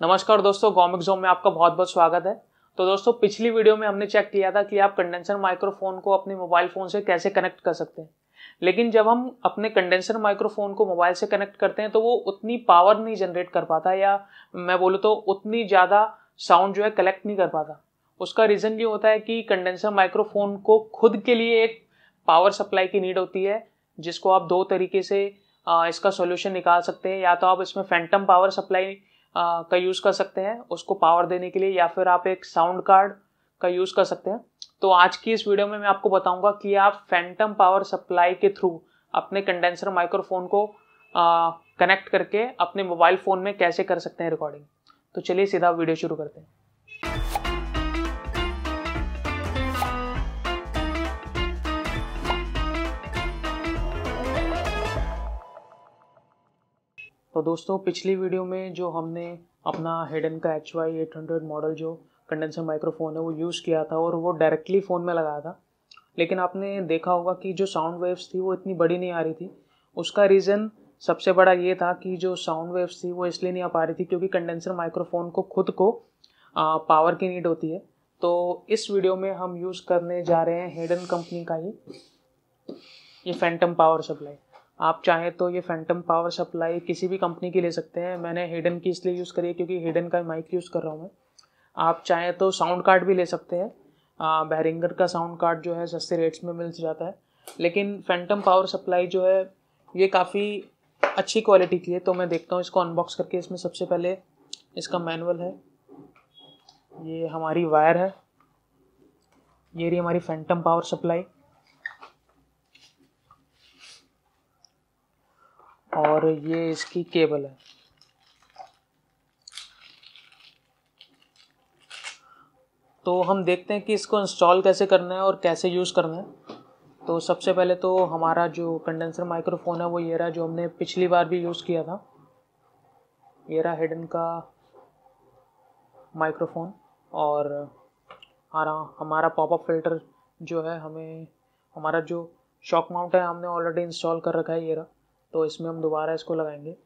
नमस्कार दोस्तों गॉमिक जोन में आपका बहुत बहुत स्वागत है। तो दोस्तों, पिछली वीडियो में हमने चेक किया था कि आप कंडेंसर माइक्रोफोन को अपने मोबाइल फ़ोन से कैसे कनेक्ट कर सकते हैं। लेकिन जब हम अपने कंडेंसर माइक्रोफोन को मोबाइल से कनेक्ट करते हैं तो वो उतनी पावर नहीं जनरेट कर पाता या मैं बोलूँ तो उतनी ज़्यादा साउंड जो है कलेक्ट नहीं कर पाता। उसका रीज़न ये होता है कि कंडेंसर माइक्रोफोन को खुद के लिए एक पावर सप्लाई की नीड होती है, जिसको आप दो तरीके से इसका सॉल्यूशन निकाल सकते हैं। या तो आप इसमें फैंटम पावर सप्लाई का यूज़ कर सकते हैं उसको पावर देने के लिए या फिर आप एक साउंड कार्ड का यूज़ कर सकते हैं। तो आज की इस वीडियो में मैं आपको बताऊँगा कि आप फैंटम पावर सप्लाई के थ्रू अपने कंडेंसर माइक्रोफोन को कनेक्ट करके अपने मोबाइल फ़ोन में कैसे कर सकते हैं रिकॉर्डिंग तो चलिए सीधा वीडियो शुरू करते हैं। तो दोस्तों पिछली वीडियो में जो हमने अपना हेडन का H Y eight hundred model जो कंडेंसर माइक्रोफोन है वो यूज़ किया था और वो डायरेक्टली फ़ोन में लगाया था। लेकिन आपने देखा होगा कि जो साउंड वेव्स थी वो इतनी बड़ी नहीं आ रही थी। उसका रीज़न सबसे बड़ा ये था कि जो साउंड वेव्स थी वो इसलिए नहीं आ पा रही थी क्योंकि कंडेंसर माइक्रोफोन को खुद को आ, पावर की नीड होती है। तो इस वीडियो में हम यूज़ करने जा रहे हैं हेडन कंपनी का ही। ये फैंटम पावर सप्लाई आप चाहें तो ये फैंटम पावर सप्लाई किसी भी कंपनी की ले सकते हैं। मैंने हिडन की इसलिए यूज़ करी है क्योंकि हिडन का माइक यूज़ कर रहा हूँ मैं। आप चाहें तो साउंड कार्ड भी ले सकते हैं। बहरिंगर का साउंड कार्ड जो है सस्ते रेट्स में मिल जाता है। लेकिन फैंटम पावर सप्लाई जो है, ये काफ़ी अच्छी क्वालिटी की है। तो मैं देखता हूँ, इसको अनबॉक्स करके इसमें सबसे पहले इसका मैनुअल है। ये हमारी वायर है। ये रही हमारी फैंटम पावर सप्लाई और ये इसकी केबल है। तो हम देखते हैं कि इसको इंस्टॉल कैसे करना है और कैसे यूज़ करना है। तो सबसे पहले तो हमारा जो कंडेंसर माइक्रोफोन है, वो ये रहा जो हमने पिछली बार भी यूज़ किया था। ये रहा हेडन का माइक्रोफोन और हमारा हमारा पॉपअप फ़िल्टर जो है, हमें, हमारा जो शॉक माउंट है, हमने ऑलरेडी इंस्टॉल कर रखा है, ये रहा। तो इसमें हम दोबारा इसको लगाएँगे।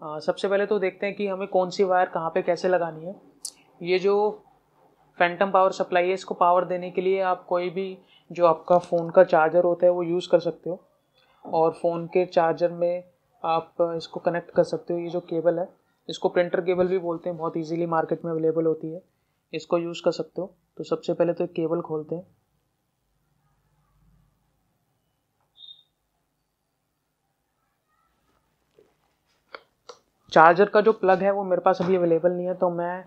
आ, सबसे पहले तो देखते हैं कि हमें कौन सी वायर कहाँ पे कैसे लगानी है। ये जो फैंटम पावर सप्लाई है इसको पावर देने के लिए आप कोई भी जो आपका फ़ोन का चार्जर होता है वो यूज़ कर सकते हो। और फ़ोन के चार्जर में आप इसको कनेक्ट कर सकते हो। ये जो केबल है इसको प्रिंटर केबल भी बोलते हैं बहुत इजीली मार्केट में अवेलेबल होती है। इसको यूज़ कर सकते हो। तो सबसे पहले तो एक केबल खोलते हैं। चार्जर का जो प्लग है वो मेरे पास अभी अवेलेबल नहीं है तो मैं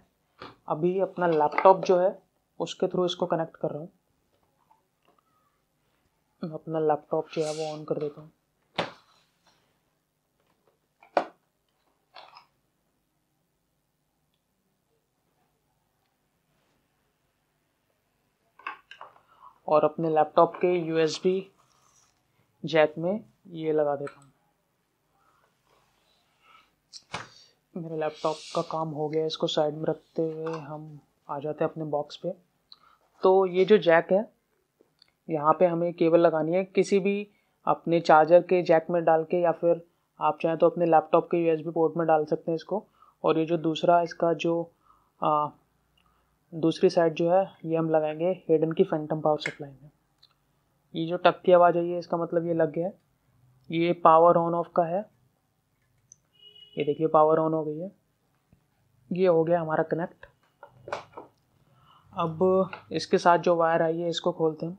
अभी अपना लैपटॉप जो है, उसके थ्रू इसको कनेक्ट कर रहा हूँ। अपना लैपटॉप जो है वो ऑन कर देता हूँ। और अपने लैपटॉप के यूएसबी जैक में ये लगा देता हूँ। मेरे लैपटॉप का काम हो गया इसको साइड में रखते हुए हम आ जाते हैं अपने बॉक्स पे। तो ये जो जैक है यहाँ पे हमें केबल लगानी है। किसी भी अपने चार्जर के जैक में डाल के या फिर आप चाहें तो अपने लैपटॉप के यूएसबी पोर्ट में डाल सकते हैं इसको। और ये जो दूसरा इसका जो आ, दूसरी साइड जो है ये हम लगाएँगे। हेडन की फैंटम पावर सप्लाई में। ये जो टक की आवाज़ आई है इसका मतलब ये लग गया। है ये पावर ऑन ऑफ़ का है। ये देखिए पावर ऑन हो गई है। ये हो गया हमारा कनेक्ट अब इसके साथ जो वायर आई है, इसको खोलते हैं।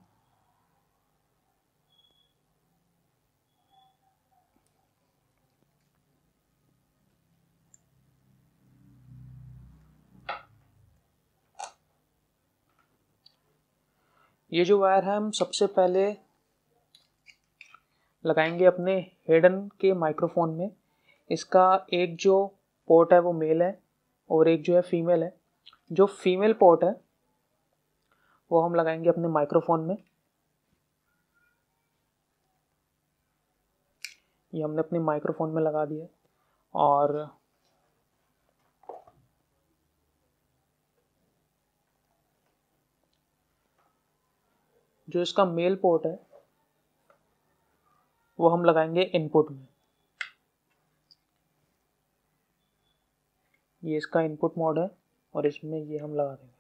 ये जो वायर है, हम सबसे पहले लगाएँगे अपने हेडन के माइक्रोफोन में। इसका एक जो पोर्ट है वो मेल है और एक जो है फीमेल है। जो फीमेल पोर्ट है, वो हम लगाएँगे अपने माइक्रोफोन में। ये हमने अपने माइक्रोफोन में लगा दिया और जो इसका मेल पोर्ट है, वो हम लगाएँगे इनपुट में। ये इसका इनपुट मोड है और इसमें ये हम लगा देंगे।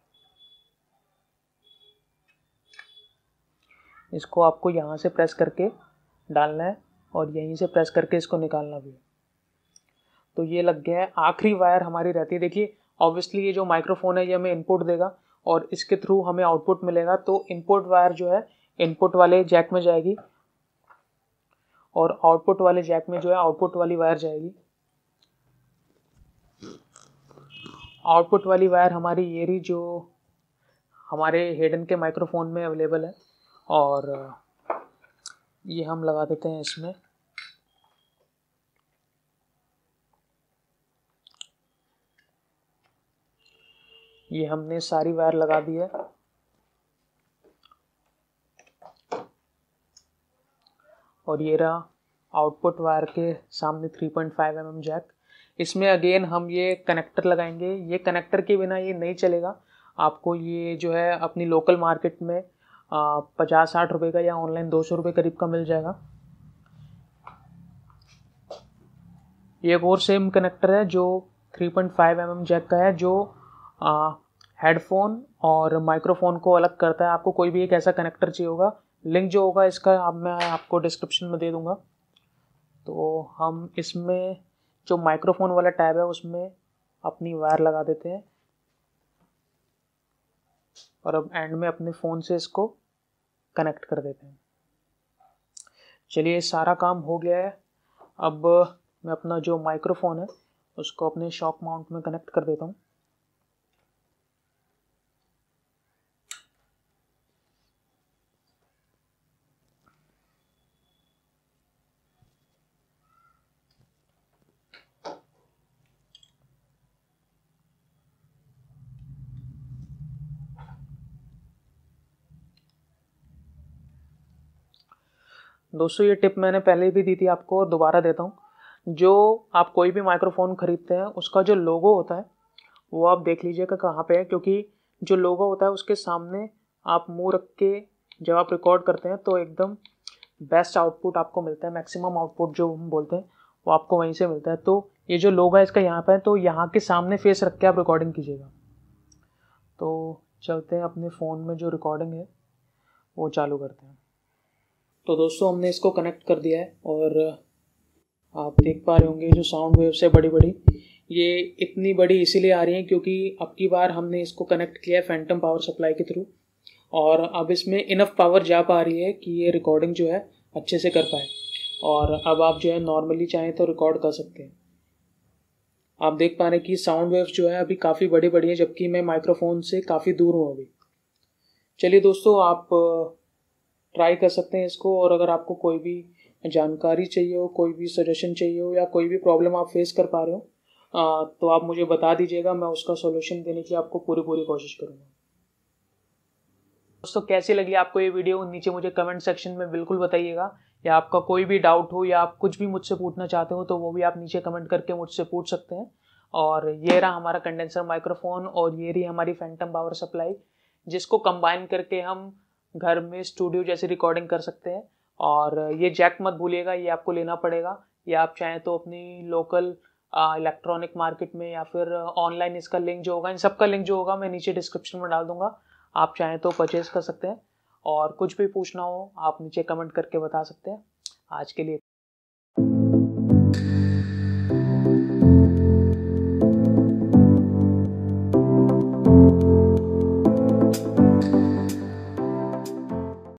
इसको आपको यहाँ से प्रेस करके डालना है और यहीं से प्रेस करके इसको निकालना भी है। तो ये लग गया है, आखिरी वायर हमारी रहती है। देखिए ऑब्वियसली ये जो माइक्रोफोन है ये हमें इनपुट देगा और इसके थ्रू हमें आउटपुट मिलेगा। तो इनपुट वायर जो है इनपुट वाले जैक में जाएगी और आउटपुट वाले जैक में जो है आउटपुट वाली वायर जाएगी। आउटपुट वाली वायर हमारी ये रही जो हमारे हेडन के माइक्रोफोन में अवेलेबल है। और ये हम लगा देते हैं इसमें। ये हमने सारी वायर लगा दी है। और ये रहा आउटपुट वायर के सामने 3.5 पॉइंट mm जैक इसमें अगेन हम ये कनेक्टर लगाएँगे। ये कनेक्टर के बिना ये नहीं चलेगा। आपको ये जो है अपनी लोकल मार्केट में पचास साठ रुपये का या ऑनलाइन दो सौ रुपये करीब का मिल जाएगा। ये एक और सेम कनेक्टर है जो 3.5 पॉइंट mm जैक का है, जो हेडफोन और माइक्रोफोन को अलग करता है। आपको कोई भी एक ऐसा कनेक्टर चाहिए होगा। लिंक जो होगा इसका अब मैं आपको डिस्क्रिप्शन में दे दूँगा। तो हम इसमें जो माइक्रोफोन वाला टैब है, उसमें अपनी वायर लगा देते हैं। और अब एंड में अपने फ़ोन से इसको कनेक्ट कर देते हैं। चलिए सारा काम हो गया है। अब मैं अपना जो माइक्रोफोन है, उसको अपने शॉक माउंट में कनेक्ट कर देता हूँ। दोस्तों, ये टिप मैंने पहले भी दी थी आपको और दोबारा देता हूँ। जो आप कोई भी माइक्रोफोन ख़रीदते हैं, उसका जो लोगो होता है, वो आप देख लीजिएगा कहाँ पे है, क्योंकि जो लोगो होता है, उसके सामने आप मुँह रख के जब आप रिकॉर्ड करते हैं तो एकदम बेस्ट आउटपुट आपको मिलता है। मैक्सिमम आउटपुट जो हम बोलते हैं, वो आपको वहीं से मिलता है। तो ये जो लोगो है, इसका यहाँ पर है तो यहाँ के सामने फेस रख के आप रिकॉर्डिंग कीजिएगा। तो चलते हैं अपने फ़ोन में जो रिकॉर्डिंग है, वो चालू करते हैं। तो दोस्तों, हमने इसको कनेक्ट कर दिया है और आप देख पा रहे होंगे जो साउंड वेव से बड़ी बड़ी ये इतनी बड़ी इसीलिए आ रही है क्योंकि अब की बार हमने इसको कनेक्ट किया है फैंटम पावर सप्लाई के थ्रू और अब इसमें इनफ पावर जा पा रही है कि ये रिकॉर्डिंग जो है अच्छे से कर पाए और अब आप जो है नॉर्मली चाहें तो रिकॉर्ड कर सकते हैं। आप देख पा रहे हैं कि साउंड वेव्स जो है अभी काफ़ी बड़ी बड़ी है जबकि मैं माइक्रोफोन से काफ़ी दूर हूँ अभी। चलिए दोस्तों, आप ट्राई कर सकते हैं इसको और अगर आपको कोई भी जानकारी चाहिए हो, कोई भी सजेशन चाहिए हो या कोई भी प्रॉब्लम आप फेस कर पा रहे हो तो आप मुझे बता दीजिएगा, मैं उसका सॉल्यूशन देने की आपको पूरी पूरी कोशिश करूँगा। दोस्तों, कैसी लगी आपको ये वीडियो नीचे मुझे कमेंट सेक्शन में बिल्कुल बताइएगा। या आपका कोई भी डाउट हो या आप कुछ भी मुझसे पूछना चाहते हो तो वो भी आप नीचे कमेंट करके मुझसे पूछ सकते हैं। और ये रहा हमारा कंडेंसर माइक्रोफोन और ये रही हमारी फैंटम पावर सप्लाई जिसको कंबाइन करके हम घर में स्टूडियो जैसे रिकॉर्डिंग कर सकते हैं। और ये जैक मत भूलिएगा, ये आपको लेना पड़ेगा। या आप चाहें तो अपनी लोकल इलेक्ट्रॉनिक मार्केट में या फिर ऑनलाइन इसका लिंक जो होगा, इन सब का लिंक जो होगा, मैं नीचे डिस्क्रिप्शन में डाल दूँगा। आप चाहें तो परचेज कर सकते हैं। और कुछ भी पूछना हो, आप नीचे कमेंट करके बता सकते हैं। आज के लिए